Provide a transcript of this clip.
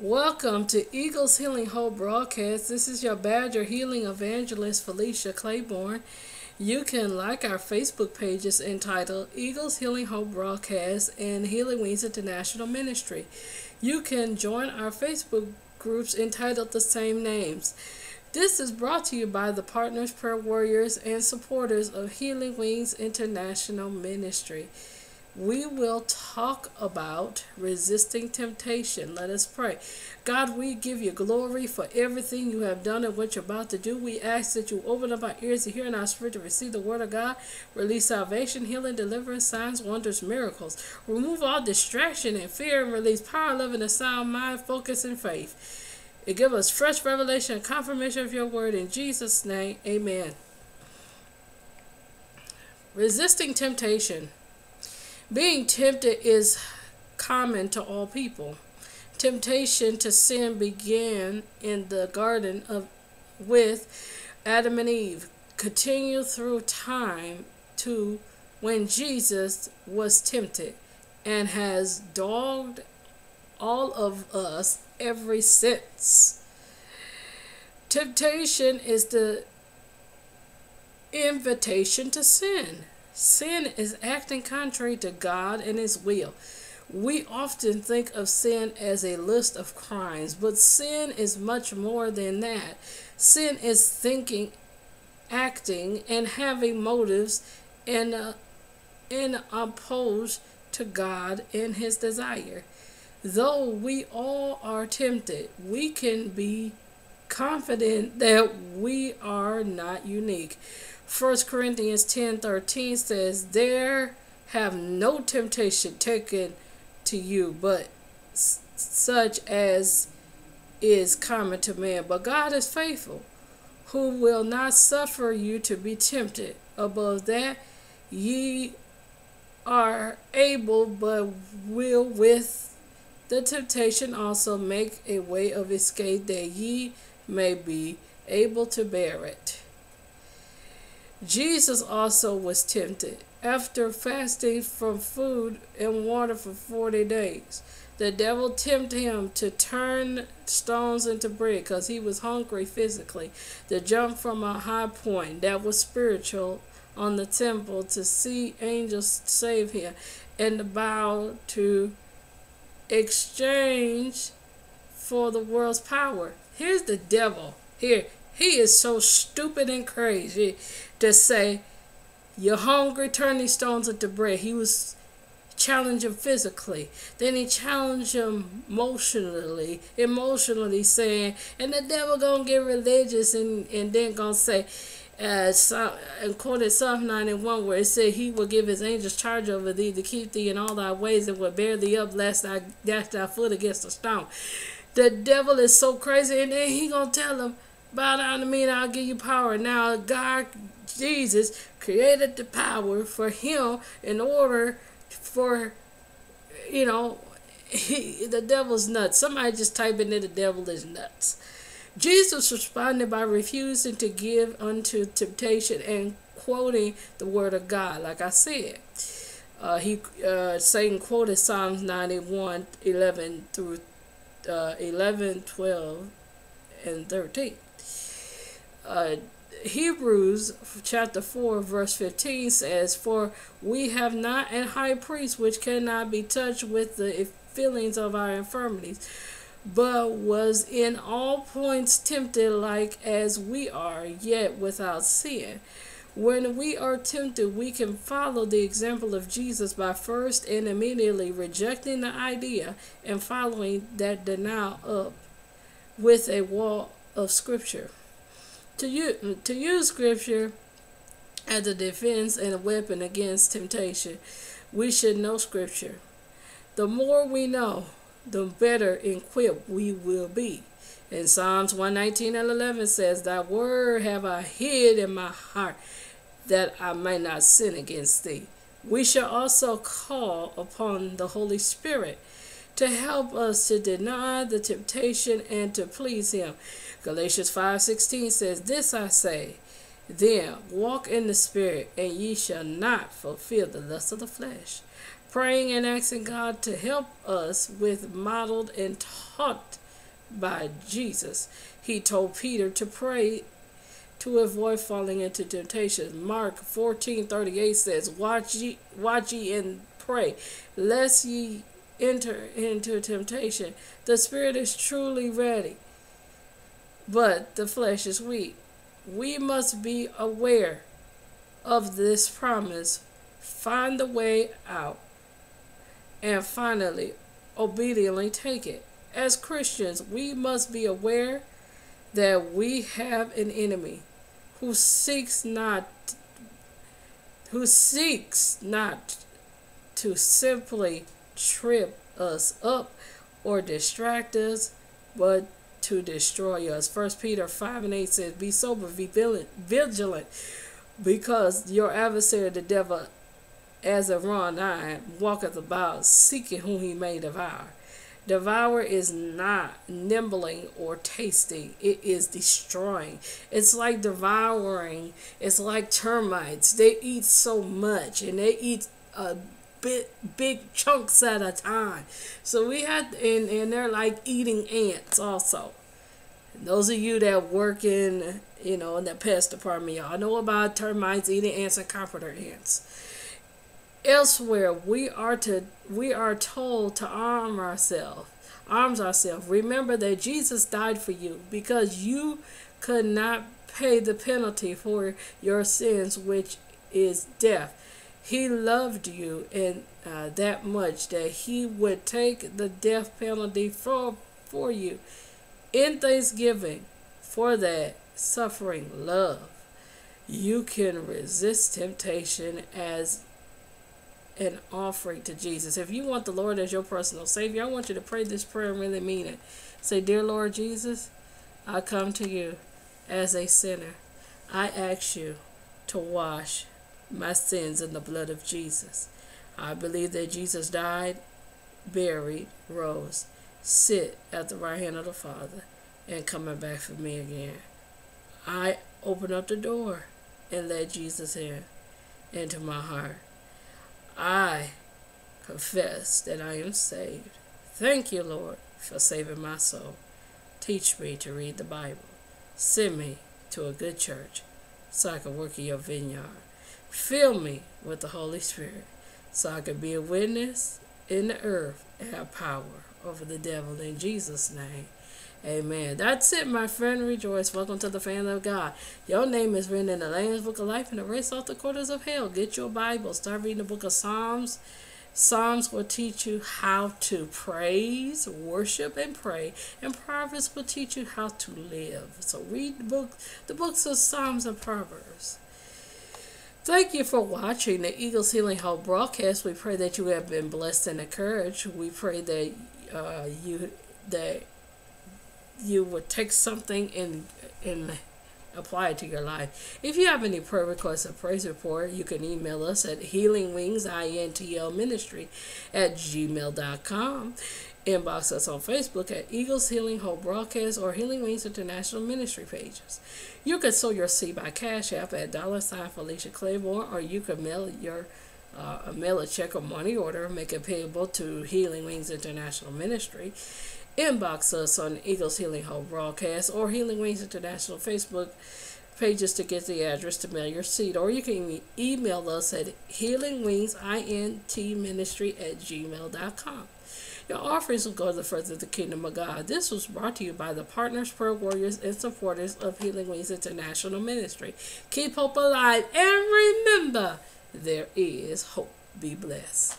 Welcome to Eagles Healing Hope broadcast. This is your Badger Healing Evangelist Felicia Claiborne. You can like our Facebook pages entitled Eagles Healing Hope broadcast and Healing Wings International Ministry. You can join our Facebook groups entitled the same names. This is brought to you by the partners, prayer warriors, and supporters of Healing Wings International Ministry. We will talk about resisting temptation. Let us pray. God, we give you glory for everything you have done and what you're about to do. We ask that you open up our ears to hear and our spirit to receive the word of God, release salvation, healing, deliverance, signs, wonders, miracles. Remove all distraction and fear and release power, love, and a sound mind, focus, and faith. And give us fresh revelation and confirmation of your word in Jesus' name. Amen. Resisting temptation. Being tempted is common to all people. Temptation to sin began in the garden of with Adam and Eve, continued through time to when Jesus was tempted and has dogged all of us ever since. Temptation is the invitation to sin. Sin is acting contrary to God and His will. We often think of sin as a list of crimes, but sin is much more than that. Sin is thinking, acting, and having motives in, uh, in opposed to God and His desire. Though we all are tempted, we can be confident that we are not unique. 1 Corinthians 10 13 says, There have no temptation taken to you, but such as is common to man. But God is faithful, who will not suffer you to be tempted above that ye are able, but will with the temptation also make a way of escape that ye may be able to bear it. Jesus also was tempted after fasting from food and water for 40 days. The devil tempted him to turn stones into bread because he was hungry physically, to jump from a high point that was spiritual on the temple, to see angels save him, and to bow to exchange for the world's power. Here's the devil. Here, he is so stupid and crazy to say, You're hungry, turn these stones into bread. He was challenging physically. Then he challenged him emotionally, emotionally saying, and the devil gonna get religious and, and then gonna say, uh, and quoted Psalm 91 where it said he will give his angels charge over thee to keep thee in all thy ways and will bear thee up lest I dash thy foot against a stone. The devil is so crazy and then he gonna tell him, bow down to me and I'll give you power. Now God, Jesus, created the power for him in order for, you know, he, the devil's nuts. Somebody just type in there, the devil is nuts. Jesus responded by refusing to give unto temptation and quoting the word of God, like I said. Uh, he uh, Satan quoted Psalms 91, 11 through uh, 11, 12, and 13. Uh, Hebrews chapter 4, verse 15 says, For we have not an high priest which cannot be touched with the feelings of our infirmities but was in all points tempted like as we are, yet without sin. When we are tempted, we can follow the example of Jesus by first and immediately rejecting the idea and following that denial up with a wall of Scripture. To to use Scripture as a defense and a weapon against temptation, we should know Scripture. The more we know, the better equipped we will be. And Psalms 119 and 11 says, Thy word have I hid in my heart, that I may not sin against thee. We shall also call upon the Holy Spirit to help us to deny the temptation and to please him. Galatians 5:16 says, This I say, then walk in the Spirit, and ye shall not fulfill the lust of the flesh praying and asking God to help us with modeled and taught by Jesus. He told Peter to pray to avoid falling into temptation. Mark 14:38 says, "Watch ye, watch ye and pray, lest ye enter into temptation. The spirit is truly ready, but the flesh is weak." We must be aware of this promise, find the way out, and finally obediently take it. As Christians, we must be aware that we have an enemy who seeks not who seeks not to simply trip us up or distract us, but to destroy us. First Peter 5 and 8 says, Be sober, be vigilant, because your adversary, the devil, as a raw lion, walketh about, seeking whom he may devour. Devour is not nibbling or tasting, it is destroying. It's like devouring, it's like termites. They eat so much and they eat a bit big chunks at a time. So we had and, and they're like eating ants also. those of you that work in you know in the pest department, y'all know about termites eating ants and carpenter ants elsewhere we are to we are told to arm ourselves arms ourselves remember that jesus died for you because you could not pay the penalty for your sins which is death he loved you in uh, that much that he would take the death penalty for for you in thanksgiving for that suffering love you can resist temptation as an offering to Jesus. If you want the Lord as your personal Savior, I want you to pray this prayer and really mean it. Say, Dear Lord Jesus, I come to you as a sinner. I ask you to wash my sins in the blood of Jesus. I believe that Jesus died, buried, rose, sit at the right hand of the Father, and coming back for me again. I open up the door and let Jesus in into my heart. I confess that I am saved. Thank you, Lord, for saving my soul. Teach me to read the Bible. Send me to a good church so I can work in your vineyard. Fill me with the Holy Spirit so I can be a witness in the earth and have power over the devil in Jesus' name. Amen. That's it, my friend. Rejoice. Welcome to the family of God. Your name is written in the Lamb's Book of Life and the race off the quarters of hell. Get your Bible. Start reading the book of Psalms. Psalms will teach you how to praise, worship, and pray. And Proverbs will teach you how to live. So read the book, the books of Psalms and Proverbs. Thank you for watching the Eagles Healing Hope broadcast. We pray that you have been blessed and encouraged. We pray that uh, you that you would take something and and apply it to your life. If you have any prayer requests or praise report, you can email us at healingwingsintl ministry at gmail.com. Inbox us on Facebook at Eagles Healing Hope Broadcast or Healing Wings International Ministry pages. You can sow your seed by Cash App at dollar sign Felicia Claiborne, or you can mail your uh, mail a check or money order, make it payable to Healing Wings International Ministry. Inbox us on Eagles Healing Hope broadcast or Healing Wings International Facebook pages to get the address to mail your seed. Or you can email us at healingwingsintministry at gmail.com. Your offerings will go to the further the kingdom of God. This was brought to you by the partners, prayer warriors, and supporters of Healing Wings International Ministry. Keep hope alive and remember there is hope. Be blessed.